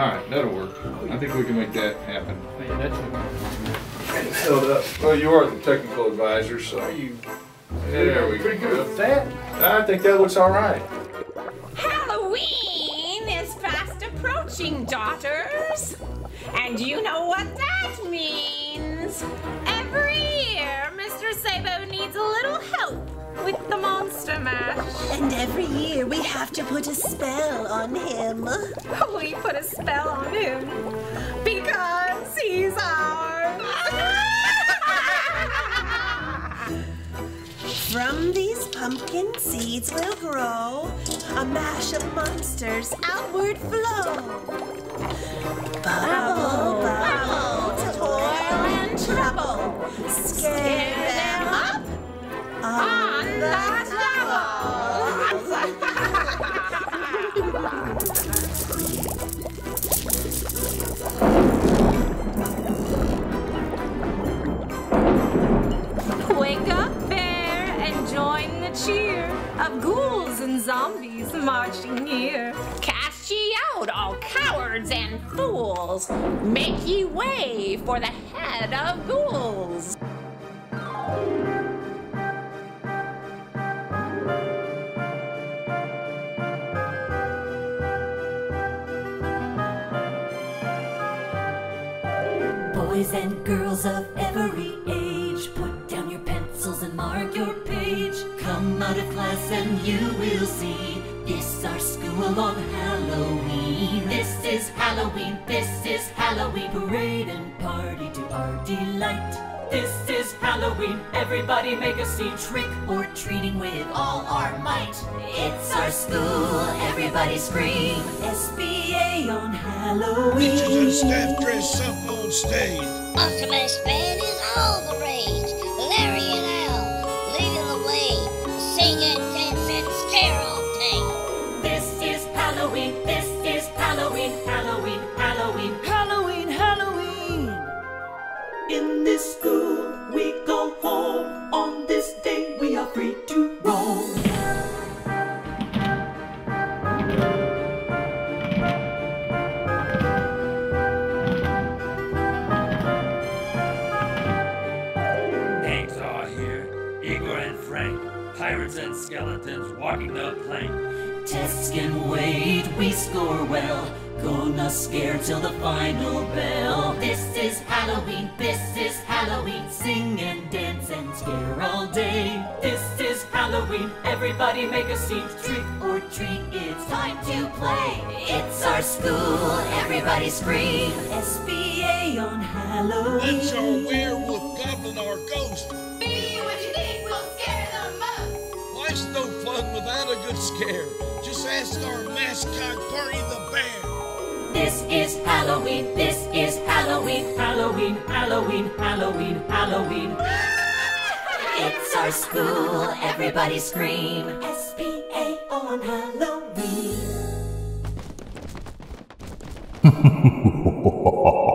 Alright, that'll work. I think we can make that happen. Man, that's It's. Well, you are the technical advisor, so you. There we pretty good go. with that. I think that looks all right. Approaching, daughters. And you know what that means. Every year, Mr. Sabo needs a little help with the monster mash. And every year we have to put a spell on him. We put a spell on him because he's ours. From these pumpkin seeds will grow a mash of monsters outward flow. Bubble, zombies marching near. Cast ye out, all cowards and fools. Make ye way for the head of ghouls. Boys and girls of every out of class and you will see this our school on Halloween. This is Halloween, this is Halloween, parade and party to our delight. This is Halloween, everybody make a scene, trick or treating with all our might. It's our school, everybody scream, SBA on Halloween. Teachers and staff dress up on stage. Optimus Band is all the rage. In this school, we go home. On this day, we are free to roam. Gangs are here. Igor and Frank. Pirates and skeletons walking the plank. Tests can wait, we score well. Gonna scare till the final bell. This is Halloween, this is Halloween. Sing and dance and scare all day. This is Halloween, everybody make a scene. Trick or treat, it's time to play. It's our school, everybody scream. SBA on Halloween. Let's our werewolf, goblin, or ghost. Be what you think will scare them most. Life's no fun without a good scare. Just ask our mascot, Party the Bear. This is Halloween, this is Halloween, Halloween, Halloween, Halloween, Halloween. It's our school, everybody scream. SBA on Halloween.